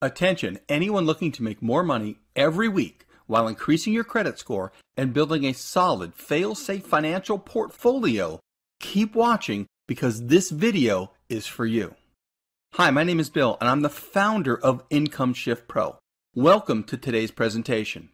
Attention, anyone looking to make more money every week while increasing your credit score and building a solid, fail safe financial portfolio, keep watching because this video is for you. Hi, my name is Bill and I'm the founder of Income Shift Pro. Welcome to today's presentation.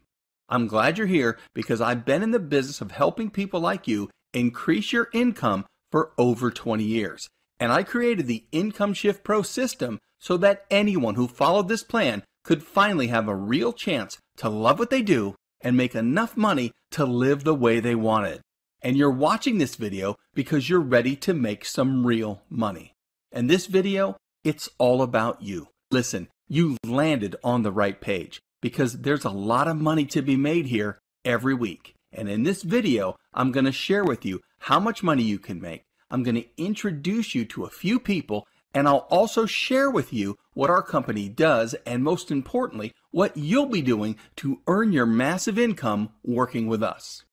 I'm glad you're here because I've been in the business of helping people like you increase your income for over 20 years. And I created the Income Shift Pro system so that anyone who followed this plan could finally have a real chance to love what they do and make enough money to live the way they wanted. And you're watching this video because you're ready to make some real money. And this video, it's all about you. Listen, you landed on the right page because there's a lot of money to be made here every week. And in this video, I'm going to share with you how much money you can make. I'm going to introduce you to a few people and I'll also share with you what our company does and most importantly, what you'll be doing to earn your massive income working with us.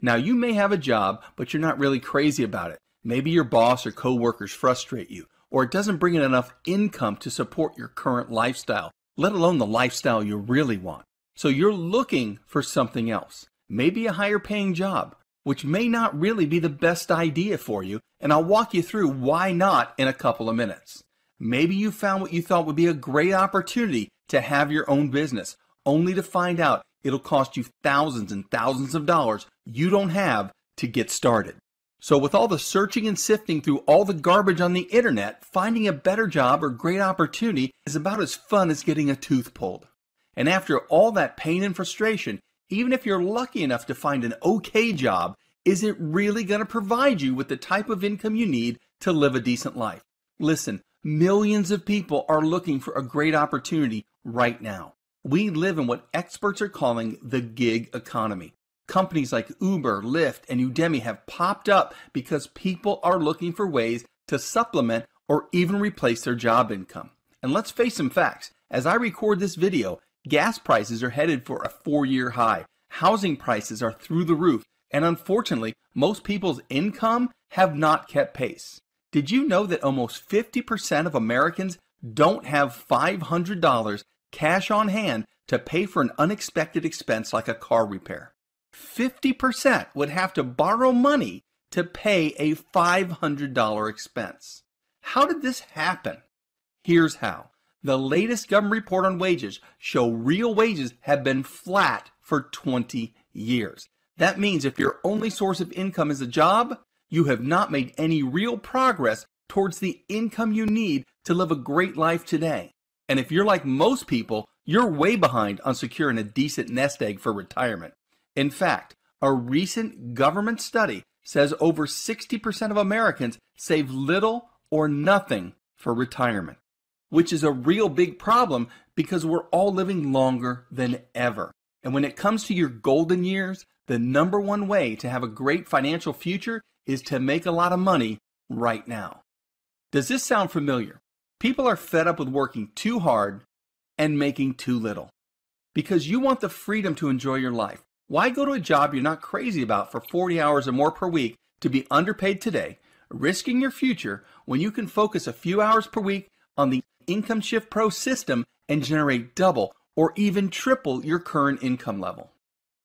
Now you may have a job, but you're not really crazy about it. Maybe your boss or coworkers frustrate you, or it doesn't bring in enough income to support your current lifestyle, let alone the lifestyle you really want. So you're looking for something else. Maybe a higher paying job, which may not really be the best idea for you, and I'll walk you through why not in a couple of minutes. Maybe you found what you thought would be a great opportunity to have your own business, only to find out it'll cost you thousands and thousands of dollars you don't have to get started. So, with all the searching and sifting through all the garbage on the internet, finding a better job or great opportunity is about as fun as getting a tooth pulled. And after all that pain and frustration, even if you're lucky enough to find an okay job, is it really going to provide you with the type of income you need to live a decent life? Listen, millions of people are looking for a great opportunity right now. We live in what experts are calling the gig economy. Companies like Uber, Lyft, and Udemy have popped up because people are looking for ways to supplement or even replace their job income. And let's face some facts. As I record this video, Gas prices are headed for a four year high. Housing prices are through the roof. And unfortunately, most people's income have not kept pace. Did you know that almost 50% of Americans don't have $500 cash on hand to pay for an unexpected expense like a car repair? 50% would have to borrow money to pay a $500 expense. How did this happen? Here's how. The latest government report on wages show real wages have been flat for 20 years. That means if your only source of income is a job, you have not made any real progress towards the income you need to live a great life today. And if you're like most people, you're way behind on securing a decent nest egg for retirement. In fact, a recent government study says over 60% of Americans save little or nothing for retirement which is a real big problem because we're all living longer than ever. And when it comes to your golden years, the number one way to have a great financial future is to make a lot of money right now. Does this sound familiar? People are fed up with working too hard and making too little. Because you want the freedom to enjoy your life. Why go to a job you're not crazy about for 40 hours or more per week to be underpaid today, risking your future when you can focus a few hours per week on the Income Shift Pro system and generate double or even triple your current income level.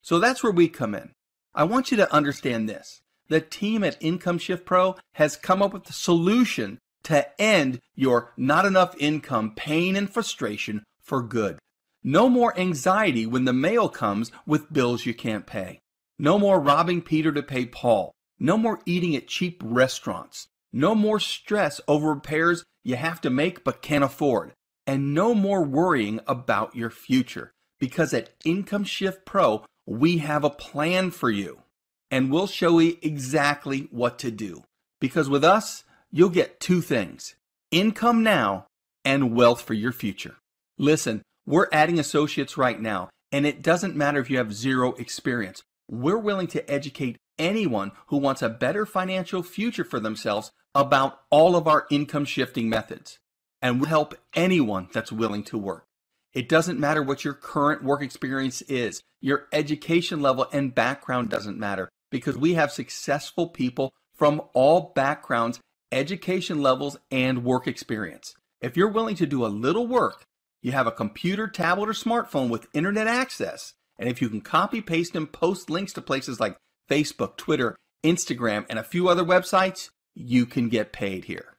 So that's where we come in. I want you to understand this. The team at Income Shift Pro has come up with a solution to end your not enough income pain and frustration for good. No more anxiety when the mail comes with bills you can't pay. No more robbing Peter to pay Paul. No more eating at cheap restaurants. No more stress over repairs you have to make but can't afford. And no more worrying about your future. Because at Income Shift Pro, we have a plan for you. And we'll show you exactly what to do. Because with us, you'll get two things income now and wealth for your future. Listen, we're adding associates right now, and it doesn't matter if you have zero experience. We're willing to educate anyone who wants a better financial future for themselves about all of our income shifting methods and will help anyone that's willing to work. It doesn't matter what your current work experience is. Your education level and background doesn't matter because we have successful people from all backgrounds, education levels, and work experience. If you're willing to do a little work, You have a computer, tablet, or smartphone with internet access. And if you can copy, paste, and post links to places like Facebook, Twitter, Instagram, and a few other websites, you can get paid here.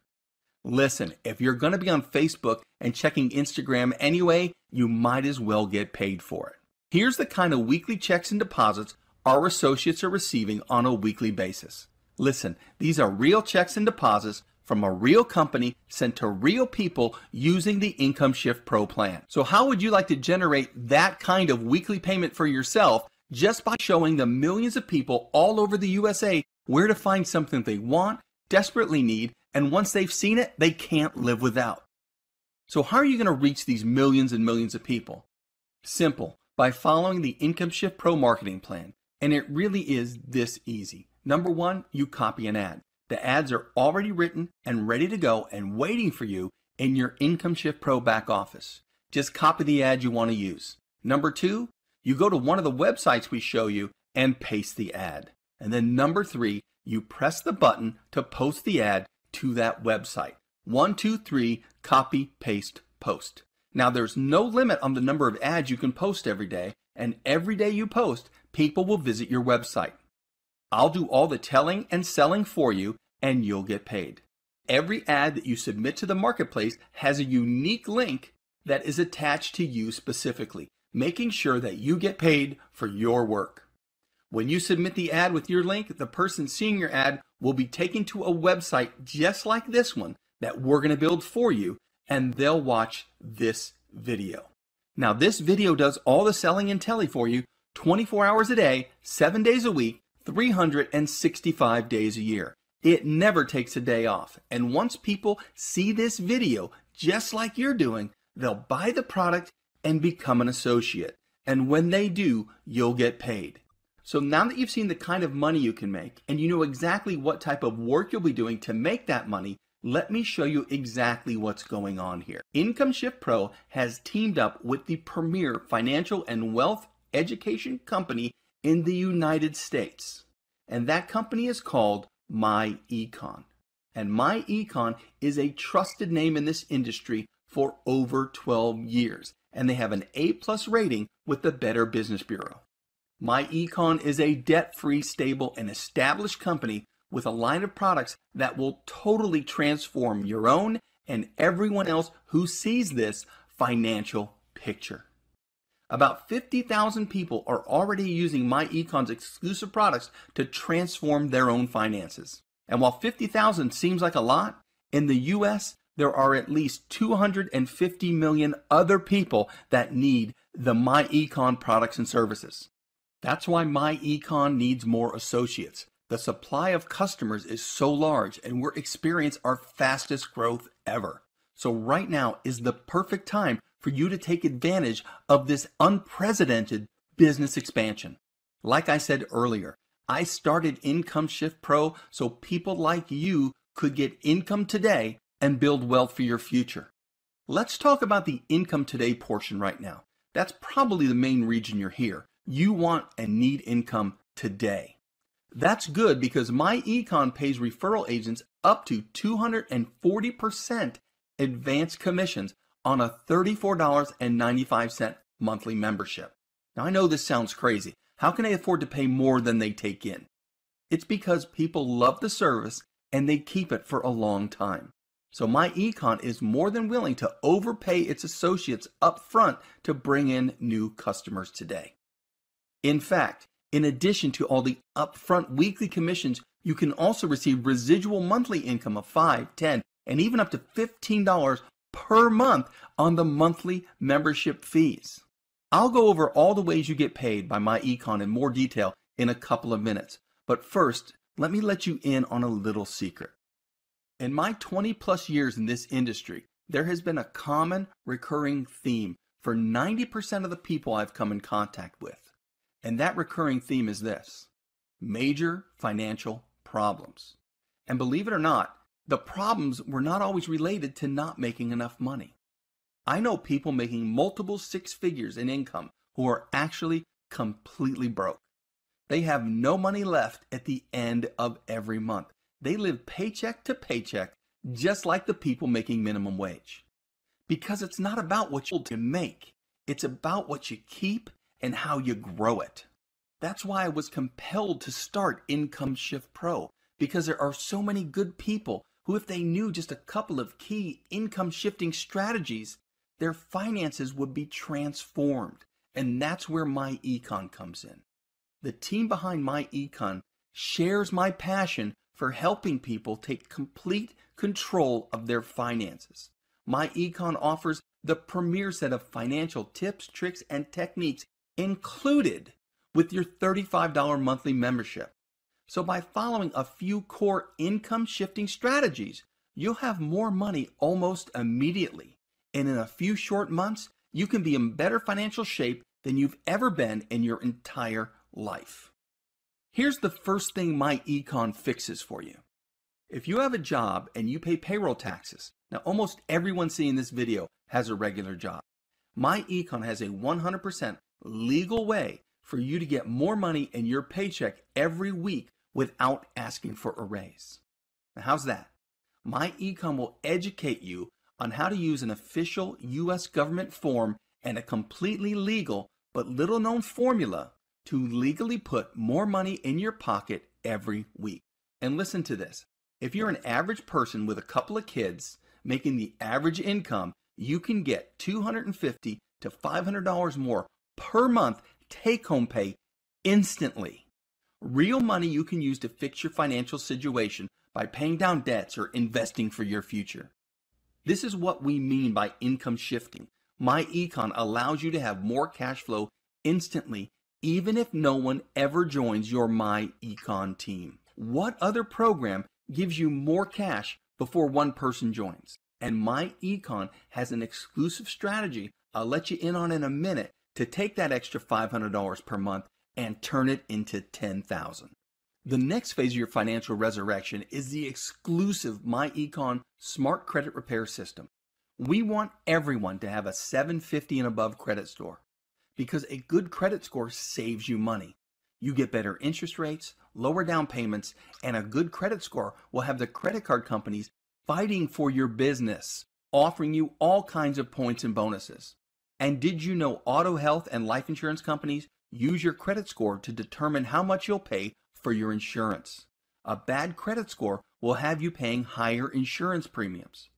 Listen, if you're going to be on Facebook and checking Instagram anyway, you might as well get paid for it. Here's the kind of weekly checks and deposits our associates are receiving on a weekly basis. Listen, these are real checks and deposits from a real company sent to real people using the Income Shift Pro plan. So, how would you like to generate that kind of weekly payment for yourself just by showing the millions of people all over the USA where to find something they want, desperately need, and once they've seen it, they can't live without? So, how are you going to reach these millions and millions of people? Simple, by following the Income Shift Pro marketing plan. And it really is this easy. Number one, you copy an ad. The ads are already written and ready to go and waiting for you in your Income Shift Pro back office. Just copy the ad you want to use. Number two, you go to one of the websites we show you and paste the ad. And then number three, you press the button to post the ad to that website. One, two, three, copy, paste, post. Now there's no limit on the number of ads you can post every day, and every day you post, people will visit your website. I'll do all the telling and selling for you, and you'll get paid. Every ad that you submit to the marketplace has a unique link that is attached to you specifically, making sure that you get paid for your work. When you submit the ad with your link, the person seeing your ad will be taken to a website just like this one that we're going to build for you, and they'll watch this video. Now, this video does all the selling and telly for you 24 hours a day, 7 days a week, 365 days a year. It never takes a day off. And once people see this video, just like you're doing, they'll buy the product and become an associate. And when they do, you'll get paid. So now that you've seen the kind of money you can make and you know exactly what type of work you'll be doing to make that money, let me show you exactly what's going on here. Income Shift Pro has teamed up with the premier financial and wealth education company in the United States. And that company is called MyEcon. And MyEcon is a trusted name in this industry for over 12 years. And they have an A plus rating with the Better Business Bureau. MyEcon is a debt free, stable, and established company with a line of products that will totally transform your own and everyone else who sees this financial picture. About 50,000 people are already using MyEcon's exclusive products to transform their own finances. And while 50,000 seems like a lot, in the US, there are at least 250 million other people that need the MyEcon products and services. That's why my econ needs more associates. The supply of customers is so large and we're experiencing our fastest growth ever. So right now is the perfect time for you to take advantage of this unprecedented business expansion. Like I said earlier, I started Income Shift Pro so people like you could get income today and build wealth for your future. Let's talk about the income today portion right now. That's probably the main region you're here. You want and need income today. That's good because my econ pays referral agents up to 240% advance commissions on a $34.95 monthly membership. Now, I know this sounds crazy. How can they afford to pay more than they take in? It's because people love the service and they keep it for a long time. So my econ is more than willing to overpay its associates up front to bring in new customers today. In fact, in addition to all the upfront weekly commissions, you can also receive residual monthly income of $5, 10, and even up to $15 per month on the monthly membership fees. I'll go over all the ways you get paid by my econ in more detail in a couple of minutes. But first, let me let you in on a little secret. In my 20 plus years in this industry, there has been a common recurring theme for 90% of the people I've come in contact with. And that recurring theme is this major financial problems. And believe it or not, the problems were not always related to not making enough money. I know people making multiple six figures in income who are actually completely broke. They have no money left at the end of every month. They live paycheck to paycheck, just like the people making minimum wage. because it's not about what you make. It's about what you keep and how you grow it. That's why I was compelled to start Income Shift Pro because there are so many good people who, if they knew just a couple of key income shifting strategies, their finances would be transformed. And that's where my econ comes in. The team behind my econ shares my passion for helping people take complete control of their finances. My econ offers the premier set of financial tips, tricks, and techniques included with your $35 monthly membership. So by following a few core income shifting strategies, you'll have more money almost immediately. And in a few short months, you can be in better financial shape than you've ever been in your entire life. Here's the first thing my econ fixes for you. If you have a job and you pay payroll taxes, now almost everyone seeing this video has a regular job. My econ has a 100% legal way for you to get more money in your paycheck every week without asking for a raise. Now, how's that? My econ will educate you on how to use an official US government form and a completely legal but little known formula to legally put more money in your pocket every week. And listen to this. If you're an average person with a couple of kids making the average income, you can get 250 to $500 more per month take home pay instantly. Real money you can use to fix your financial situation by paying down debts or investing for your future. This is what we mean by income shifting. My Econ allows you to have more cash flow instantly, even if no one ever joins your My Econ team. What other program gives you more cash before one person joins? And My Econ has an exclusive strategy I'll let you in on in a minute to take that extra $500 per month and turn it into 10,000. The next phase of your financial resurrection is the exclusive MyEcon Smart Credit Repair System. We want everyone to have a 750 and above credit score because a good credit score saves you money. You get better interest rates, lower down payments, and a good credit score will have the credit card companies fighting for your business, offering you all kinds of points and bonuses. And did you know auto health and life insurance companies use your credit score to determine how much you'll pay for your insurance? A bad credit score will have you paying higher insurance premiums.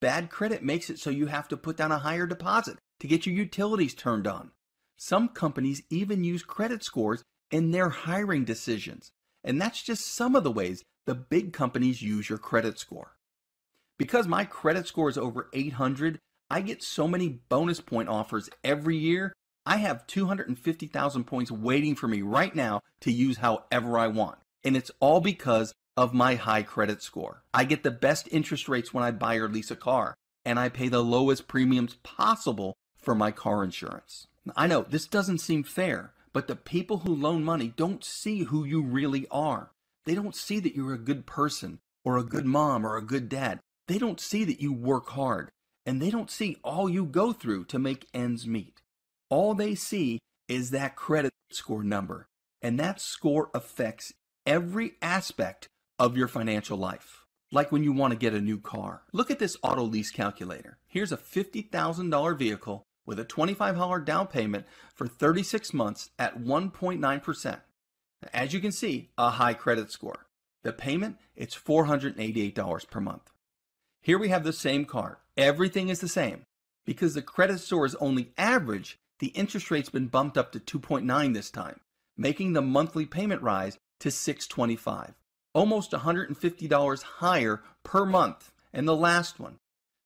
Bad credit makes it so you have to put down a higher deposit to get your utilities turned on. Some companies even use credit scores in their hiring decisions. And that's just some of the ways the big companies use your credit score. Because my credit score is over 800, I get so many bonus point offers every year. I have 250,000 points waiting for me right now to use however I want. And it's all because of my high credit score. I get the best interest rates when I buy or lease a car, and I pay the lowest premiums possible for my car insurance. I know this doesn't seem fair, but the people who loan money don't see who you really are. They don't see that you're a good person or a good mom or a good dad. They don't see that you work hard and they don't see all you go through to make ends meet. All they see is that credit score number, and that score affects every aspect of your financial life. Like when you want to get a new car. Look at this auto lease calculator. Here's a $50,000 vehicle with a $25 down payment for 36 months at 1.9%. As you can see, a high credit score. The payment, it's $488 per month. Here we have the same car. Everything is the same. Because the credit score is only average, the interest rate's been bumped up to 2.9 this time, making the monthly payment rise to 625, almost $150 higher per month. And the last one,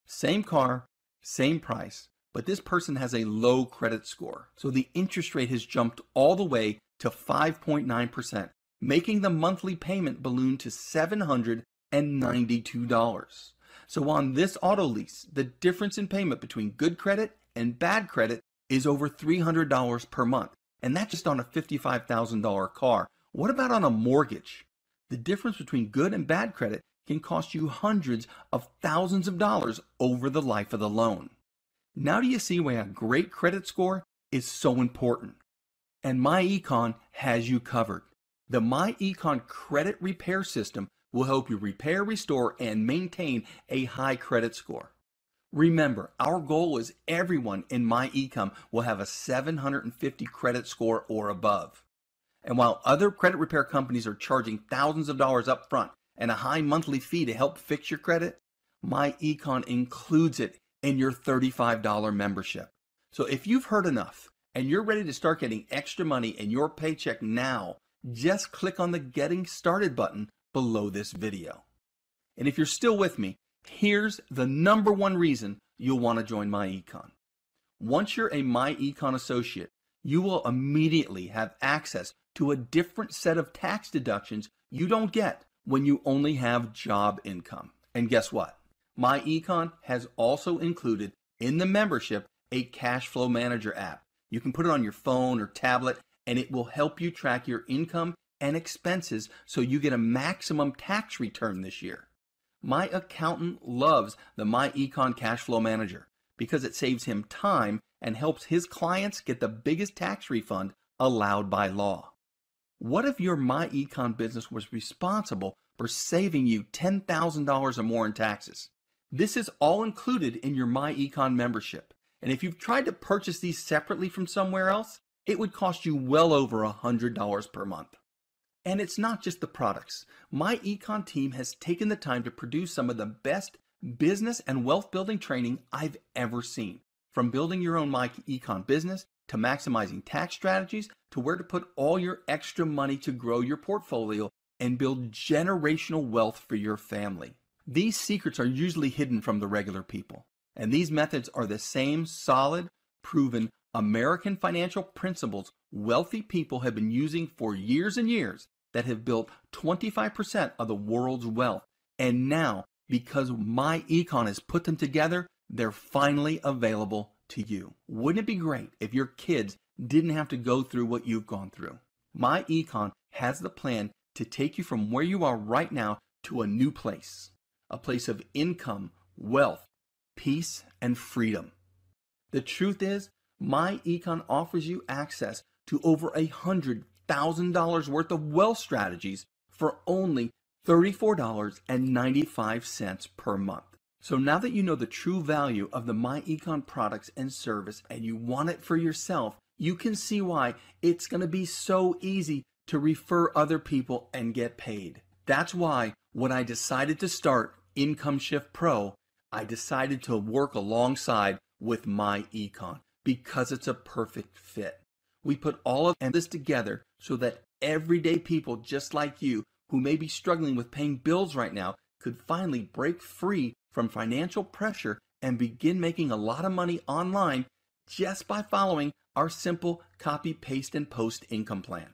same car, same price, but this person has a low credit score. So the interest rate has jumped all the way to 5.9%, making the monthly payment balloon to $792. So on this auto lease, the difference in payment between good credit and bad credit is over $300 per month. And that's just on a $55,000 car. What about on a mortgage? The difference between good and bad credit can cost you hundreds of thousands of dollars over the life of the loan. Now do you see why a great credit score is so important? And MyEcon has you covered. The MyEcon credit repair system will help you repair, restore, and maintain a high credit score. Remember, our goal is everyone in My Econ will have a 750 credit score or above. And while other credit repair companies are charging thousands of dollars up front and a high monthly fee to help fix your credit, My Econ includes it in your $35 membership. So if you've heard enough and you're ready to start getting extra money in your paycheck now, just click on the Getting Started button below this video. And if you're still with me, here's the number one reason you'll want to join My Econ. Once you're a My Econ associate, you will immediately have access to a different set of tax deductions you don't get when you only have job income. And guess what? My Econ has also included in the membership a cash flow manager app. You can put it on your phone or tablet and it will help you track your income and expenses so you get a maximum tax return this year. My accountant loves the My Econ Cash Flow Manager because it saves him time and helps his clients get the biggest tax refund allowed by law. What if your My Econ business was responsible for saving you $10,000 or more in taxes? This is all included in your My Econ membership. And if you've tried to purchase these separately from somewhere else, it would cost you well over $100 per month. And it's not just the products. My Econ team has taken the time to produce some of the best business and wealth building training I've ever seen. From building your own My Econ business to maximizing tax strategies to where to put all your extra money to grow your portfolio and build generational wealth for your family. These secrets are usually hidden from the regular people. And these methods are the same solid, proven American financial principles wealthy people have been using for years and years that have built 25% of the world's wealth. And now, because my econ has put them together, they're finally available to you. Wouldn't it be great if your kids didn't have to go through what you've gone through? My econ has the plan to take you from where you are right now to a new place, a place of income, wealth, peace, and freedom. The truth is, my econ offers you access to over a hundred thousand dollars worth of wealth strategies for only $34.95 per month. So now that you know the true value of the MyEcon products and service and you want it for yourself, you can see why it's going to be so easy to refer other people and get paid. That's why when I decided to start Income Shift Pro, I decided to work alongside with MyEcon because it's a perfect fit. We put all of this together so that everyday people just like you who may be struggling with paying bills right now could finally break free from financial pressure and begin making a lot of money online just by following our simple copy, paste, and post income plan.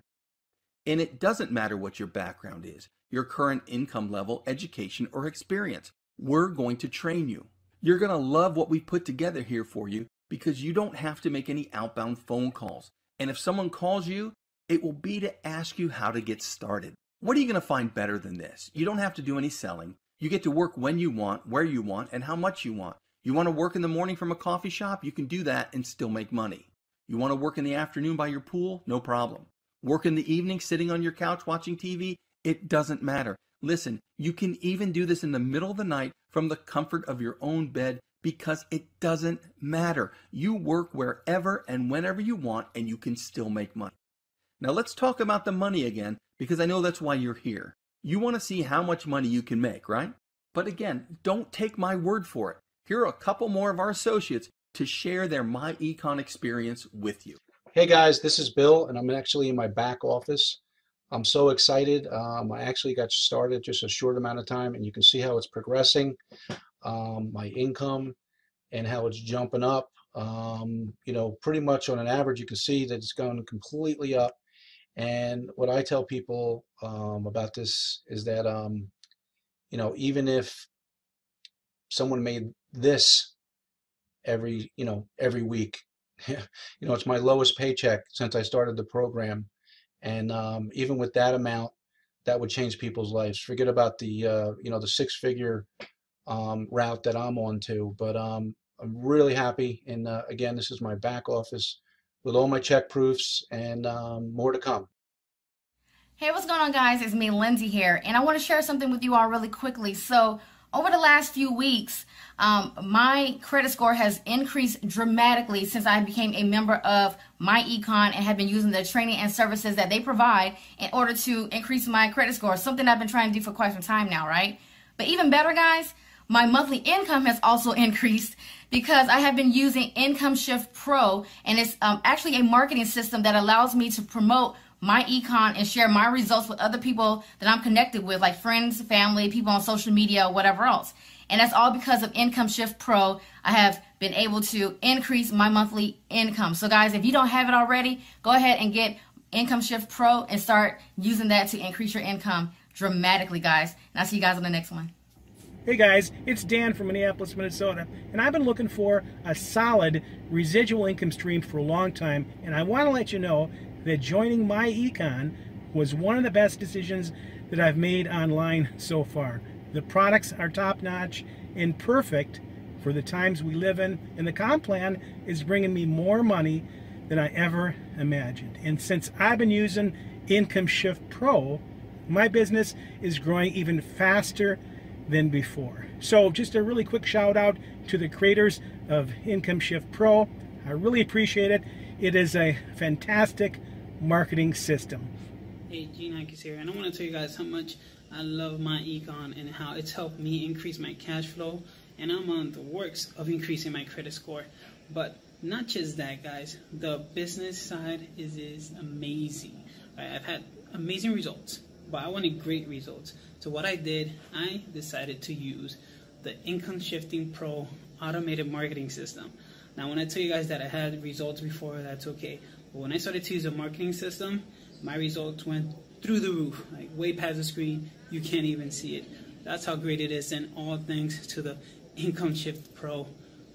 And it doesn't matter what your background is, your current income level, education, or experience. We're going to train you. You're going to love what we put together here for you because you don't have to make any outbound phone calls. And if someone calls you, it will be to ask you how to get started. What are you going to find better than this? You don't have to do any selling. You get to work when you want, where you want, and how much you want. You want to work in the morning from a coffee shop? You can do that and still make money. You want to work in the afternoon by your pool? No problem. Work in the evening sitting on your couch watching TV? It doesn't matter. Listen, you can even do this in the middle of the night from the comfort of your own bed because it doesn't matter. You work wherever and whenever you want and you can still make money. Now let's talk about the money again because I know that's why you're here. You want to see how much money you can make, right? But again, don't take my word for it. Here are a couple more of our associates to share their My Econ experience with you. Hey guys, this is Bill, and I'm actually in my back office. I'm so excited. Um, I actually got started just a short amount of time, and you can see how it's progressing. Um, my income and how it's jumping up. Um, you know, pretty much on an average, you can see that it's gone completely up. And what I tell people um, about this is that, um, you know, even if someone made this every, you know, every week, you know, it's my lowest paycheck since I started the program. And um, even with that amount, that would change people's lives. Forget about the, uh, you know, the six figure um, route that I'm on to. But um, I'm really happy. And uh, again, this is my back office with all my check proofs and um, more to come. Hey, what's going on, guys? It's me, Lindsay here, and I want to share something with you all really quickly. So, over the last few weeks, um, my credit score has increased dramatically since I became a member of my econ and have been using the training and services that they provide in order to increase my credit score. Something I've been trying to do for quite some time now, right? But even better, guys, my monthly income has also increased because I have been using Income Shift Pro, and it's um, actually a marketing system that allows me to promote my econ and share my results with other people that I'm connected with, like friends, family, people on social media, whatever else. And that's all because of Income Shift Pro. I have been able to increase my monthly income. So, guys, if you don't have it already, go ahead and get Income Shift Pro and start using that to increase your income dramatically, guys. And I'll see you guys on the next one. Hey guys, it's Dan from Minneapolis, Minnesota, and I've been looking for a solid residual income stream for a long time, and I want to let you know that joining my econ was one of the best decisions that I've made online so far. The products are top notch and perfect for the times we live in, and the comp plan is bringing me more money than I ever imagined. And since I've been using Income Shift Pro, my business is growing even faster than before. So just a really quick shout out to the creators of Income Shift Pro. I really appreciate it. It is a fantastic marketing system. Hey, Gene Hankins here, and I want to tell you guys how much I love my econ and how it's helped me increase my cash flow, and I'm on the works of increasing my credit score. But not just that, guys. The business side is is amazing. I've had amazing results, but I wanted great results. So what I did, I decided to use the Income Shifting Pro automated marketing system. Now, when I tell you guys that I had results before, that's okay. But when I started to use a marketing system, my results went through the roof, like way past the screen. You can't even see it. That's how great it is, and all thanks to the Income Shift Pro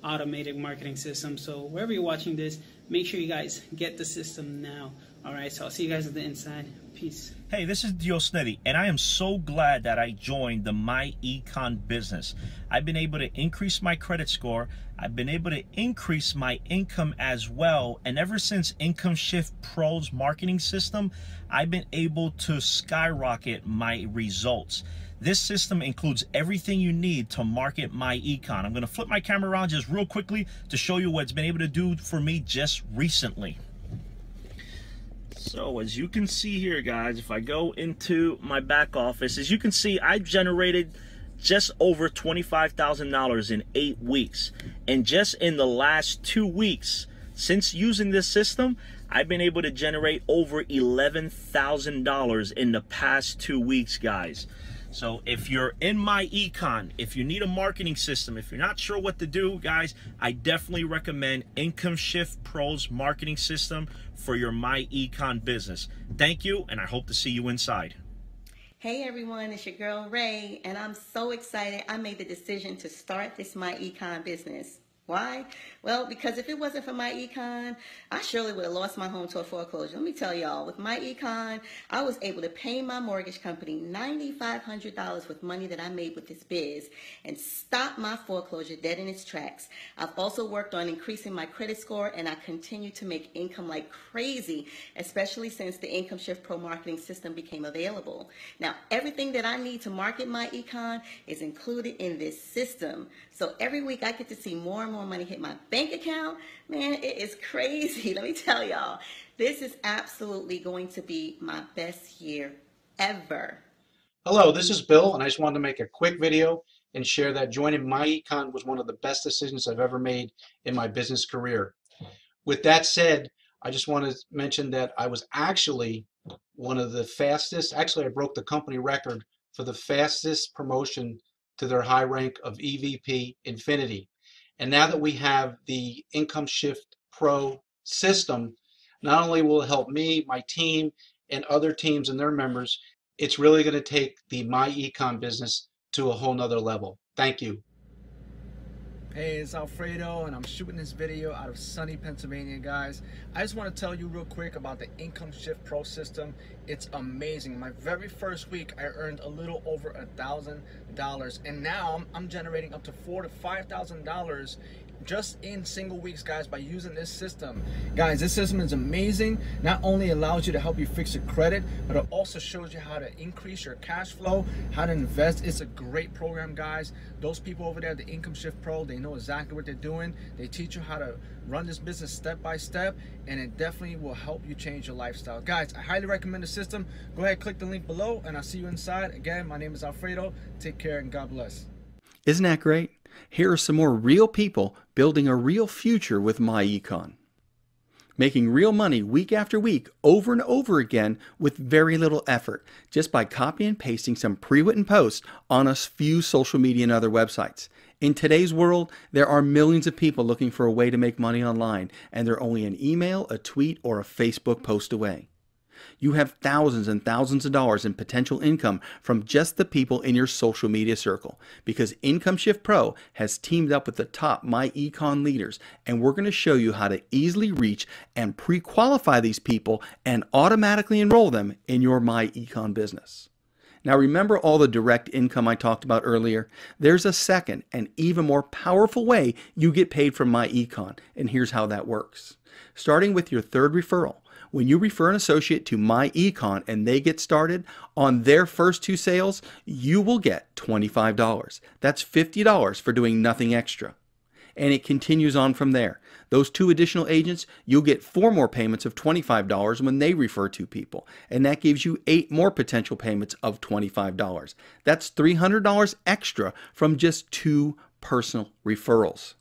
automated marketing system. So wherever you're watching this, make sure you guys get the system now. All right, so I'll see you guys at the inside. Peace. Hey, this is Dio Sneddy, and I am so glad that I joined the My Econ business. I've been able to increase my credit score. I've been able to increase my income as well. And ever since Income Shift Pro's marketing system, I've been able to skyrocket my results. This system includes everything you need to market my econ. I'm going to flip my camera around just real quickly to show you what it's been able to do for me just recently. So as you can see here, guys, if I go into my back office, as you can see, I've generated just over $25,000 in eight weeks. And just in the last two weeks, since using this system, I've been able to generate over $11,000 in the past two weeks, guys. So if you're in my econ, if you need a marketing system, if you're not sure what to do, guys, I definitely recommend Income Shift Pro's marketing system for your my econ business. Thank you, and I hope to see you inside. Hey everyone, it's your girl Ray, and I'm so excited I made the decision to start this my econ business. Why? Well, because if it wasn't for my econ, I surely would have lost my home to a foreclosure. Let me tell y'all, with my econ, I was able to pay my mortgage company $9,500 with money that I made with this biz and stop my foreclosure dead in its tracks. I've also worked on increasing my credit score and I continue to make income like crazy, especially since the Income Shift Pro marketing system became available. Now, everything that I need to market my econ is included in this system. So every week I get to see more and more money hit my bank account. Man, it is crazy. Let me tell y'all, this is absolutely going to be my best year ever. Hello, this is Bill, and I just wanted to make a quick video and share that joining my econ was one of the best decisions I've ever made in my business career. With that said, I just want to mention that I was actually one of the fastest, actually I broke the company record for the fastest promotion to their high rank of EVP Infinity. And now that we have the Income Shift Pro system, not only will it help me, my team, and other teams and their members, it's really going to take the My Econ business to a whole nother level. Thank you. Hey, it's Alfredo, and I'm shooting this video out of sunny Pennsylvania, guys. I just want to tell you real quick about the Income Shift Pro system. It's amazing. My very first week, I earned a little over a thousand dollars, and now I'm, generating up to four to five thousand dollars just in single weeks, guys, by using this system. Guys, this system is amazing. Not only allows you to help you fix your credit, but it also shows you how to increase your cash flow, how to invest. It's a great program, guys. Those people over there, the Income Shift Pro, they know exactly what they're doing. They teach you how to run this business step by step, and it definitely will help you change your lifestyle. Guys, I highly recommend the system. Go ahead, click the link below, and I'll see you inside. Again, my name is Alfredo. Take care, and God bless. Isn't that great? Here are some more real people building a real future with MyEcon. Making real money week after week over and over again with very little effort just by copying and pasting some pre-written posts on a few social media and other websites. In today's world, there are millions of people looking for a way to make money online, and they're only an email, a tweet, or a Facebook post away. You have thousands and thousands of dollars in potential income from just the people in your social media circle because Income Shift Pro has teamed up with the top MyEcon leaders and we're going to show you how to easily reach and pre-qualify these people and automatically enroll them in your MyEcon business. Now remember all the direct income I talked about earlier? There's a second and even more powerful way you get paid from MyEcon and here's how that works. Starting with your third referral, when you refer an associate to my econ and they get started on their first two sales, you will get $25. That's $50 for doing nothing extra. And it continues on from there. Those two additional agents, you'll get four more payments of $25 when they refer two people. And that gives you eight more potential payments of $25. That's $300 extra from just two personal referrals.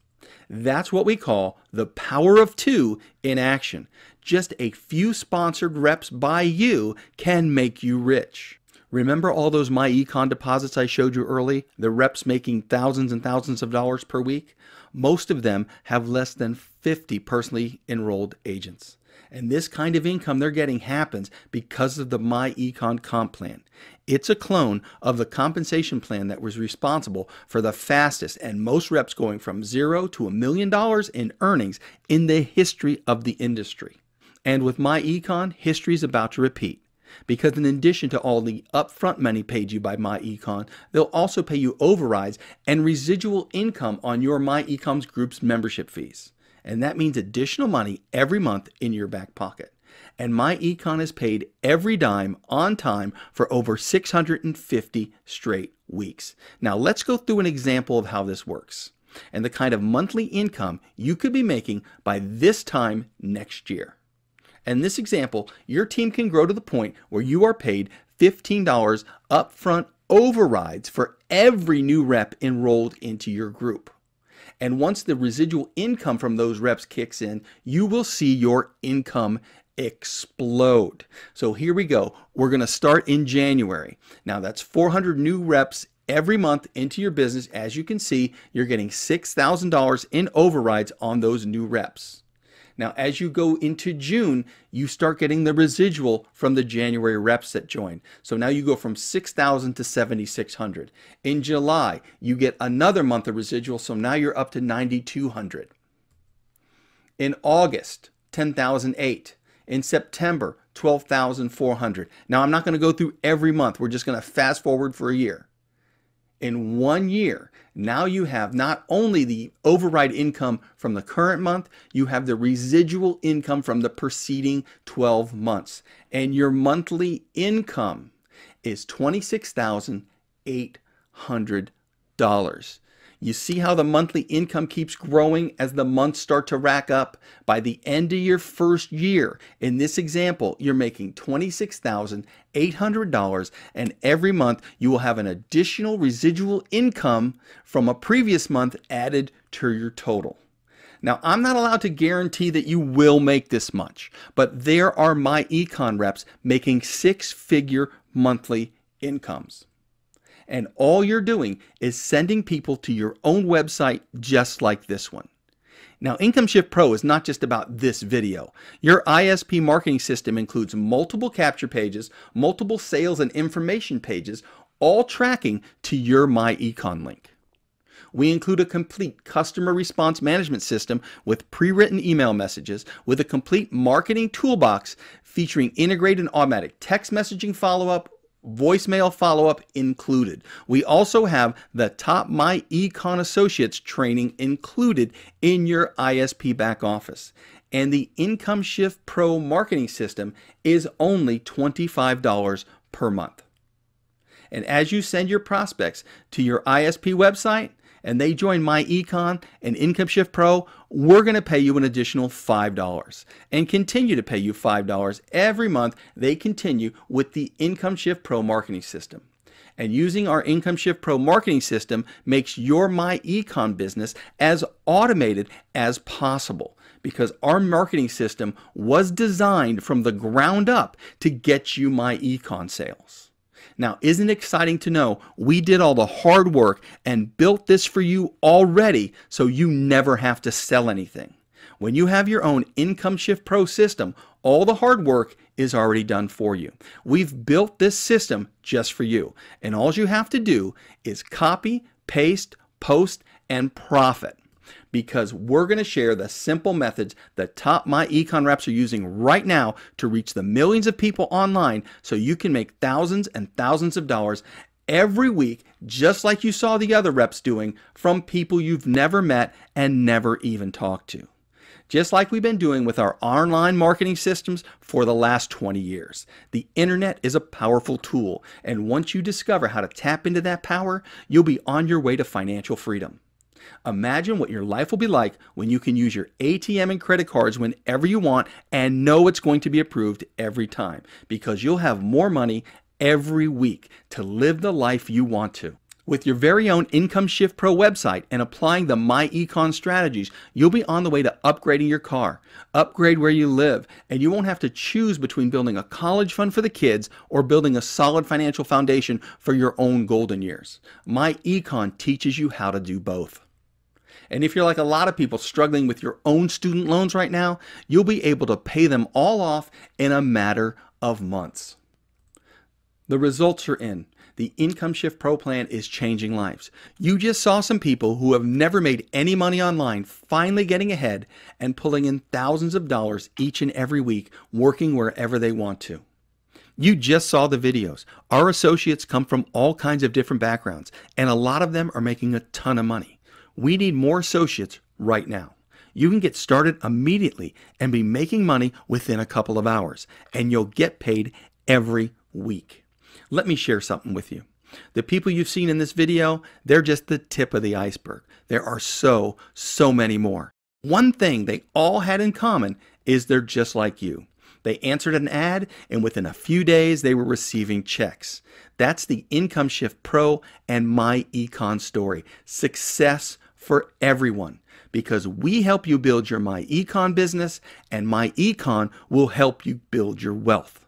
That's what we call the power of two in action. Just a few sponsored reps by you can make you rich. Remember all those MyEcon deposits I showed you early? The reps making thousands and thousands of dollars per week? Most of them have less than 50 personally enrolled agents. And this kind of income they're getting happens because of the MyEcon comp plan. It's a clone of the compensation plan that was responsible for the fastest and most reps going from zero to a million dollars in earnings in the history of the industry. And with MyEcon, history is about to repeat. Because in addition to all the upfront money paid you by MyEcon, they'll also pay you overrides and residual income on your MyEcon's group's membership fees. And that means additional money every month in your back pocket. And my econ is paid every dime on time for over 650 straight weeks. Now let's go through an example of how this works and the kind of monthly income you could be making by this time next year. In this example, your team can grow to the point where you are paid $15 upfront overrides for every new rep enrolled into your group. And once the residual income from those reps kicks in, you will see your income explode. So here we go. We're going to start in January. Now that's 400 new reps every month into your business. As you can see, you're getting $6,000 in overrides on those new reps. Now, as you go into June, you start getting the residual from the January reps that joined. So now you go from 6,000 to 7,600. In July, you get another month of residual, so now you're up to 9,200. In August, 10,008. In September, 12,400. Now, I'm not going to go through every month. We're just going to fast forward for a year in one year, now you have not only the override income from the current month, you have the residual income from the preceding 12 months. And your monthly income is $26,800. You see how the monthly income keeps growing as the months start to rack up? By the end of your first year, in this example, you're making $26,800 and every month you will have an additional residual income from a previous month added to your total. Now, I'm not allowed to guarantee that you will make this much, but there are my econ reps making six-figure monthly incomes and all you're doing is sending people to your own website just like this one. Now, Income Shift Pro is not just about this video. Your ISP marketing system includes multiple capture pages, multiple sales and information pages, all tracking to your MyEcon link. We include a complete customer response management system with pre-written email messages with a complete marketing toolbox featuring integrated automatic text messaging follow-up, voicemail follow up included. We also have the top My Econ Associates training included in your ISP back office. And the Income Shift Pro marketing system is only $25 per month. And as you send your prospects to your ISP website, and they join my econ and income shift pro we're going to pay you an additional $5 and continue to pay you $5 every month. They continue with the income shift pro marketing system. And using our income shift pro marketing system makes your my econ business as automated as possible because our marketing system was designed from the ground up to get you my econ sales now, isn't it exciting to know we did all the hard work and built this for you already so you never have to sell anything? When you have your own Income Shift Pro system, all the hard work is already done for you. We've built this system just for you, and all you have to do is copy, paste, post, and profit because we're going to share the simple methods that top my econ reps are using right now to reach the millions of people online so you can make thousands and thousands of dollars every week, just like you saw the other reps doing from people you've never met and never even talked to. Just like we've been doing with our online marketing systems for the last 20 years. The internet is a powerful tool, and once you discover how to tap into that power, you'll be on your way to financial freedom. Imagine what your life will be like when you can use your ATM and credit cards whenever you want and know it's going to be approved every time because you'll have more money every week to live the life you want to. With your very own Income Shift Pro website and applying the My Econ strategies, you'll be on the way to upgrading your car, upgrade where you live, and you won't have to choose between building a college fund for the kids or building a solid financial foundation for your own golden years. My Econ teaches you how to do both. And if you're like a lot of people struggling with your own student loans right now, you'll be able to pay them all off in a matter of months. The results are in. The Income Shift Pro plan is changing lives. You just saw some people who have never made any money online finally getting ahead and pulling in thousands of dollars each and every week, working wherever they want to. You just saw the videos. Our associates come from all kinds of different backgrounds, and a lot of them are making a ton of money. We need more associates right now. You can get started immediately and be making money within a couple of hours, and you'll get paid every week. Let me share something with you. The people you've seen in this video, they're just the tip of the iceberg. There are so, so many more. One thing they all had in common is they're just like you. They answered an ad, and within a few days, they were receiving checks. That's the Income Shift Pro and My Econ story. Success for everyone because we help you build your My Econ business and My Econ will help you build your wealth.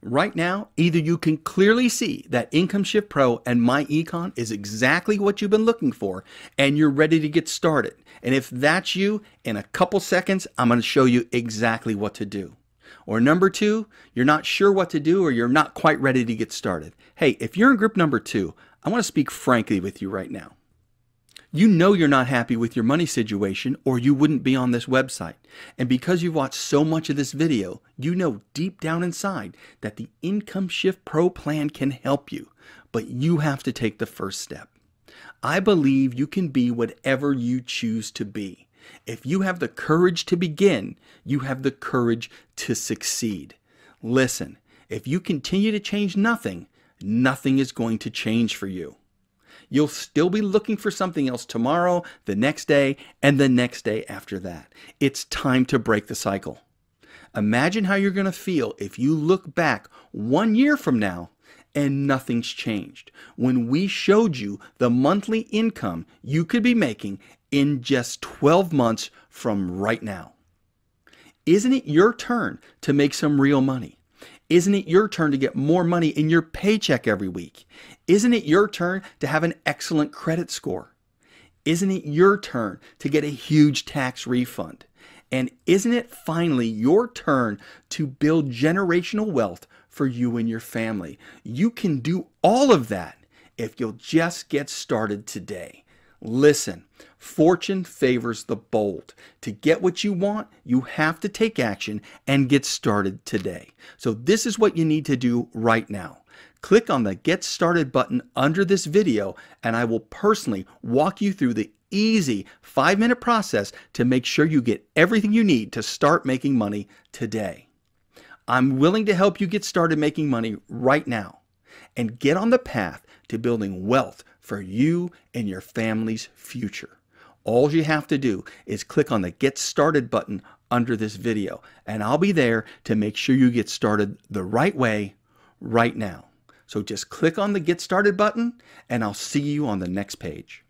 Right now, either you can clearly see that Income Shift Pro and My Econ is exactly what you've been looking for and you're ready to get started. And if that's you, in a couple seconds, I'm going to show you exactly what to do. Or number two, you're not sure what to do or you're not quite ready to get started. Hey, if you're in group number two, I want to speak frankly with you right now. You know you're not happy with your money situation or you wouldn't be on this website. And because you've watched so much of this video, you know deep down inside that the Income Shift Pro plan can help you, but you have to take the first step. I believe you can be whatever you choose to be. If you have the courage to begin, you have the courage to succeed. Listen, if you continue to change nothing, nothing is going to change for you. You'll still be looking for something else tomorrow, the next day, and the next day after that. It's time to break the cycle. Imagine how you're going to feel if you look back one year from now and nothing's changed. When we showed you the monthly income you could be making in just 12 months from right now. Isn't it your turn to make some real money? Isn't it your turn to get more money in your paycheck every week? Isn't it your turn to have an excellent credit score? Isn't it your turn to get a huge tax refund? And isn't it finally your turn to build generational wealth for you and your family? You can do all of that if you'll just get started today. Listen, Fortune favors the bold. To get what you want, you have to take action and get started today. So, this is what you need to do right now. Click on the Get Started button under this video, and I will personally walk you through the easy five minute process to make sure you get everything you need to start making money today. I'm willing to help you get started making money right now and get on the path to building wealth for you and your family's future. All you have to do is click on the Get Started button under this video, and I'll be there to make sure you get started the right way right now. So just click on the Get Started button, and I'll see you on the next page.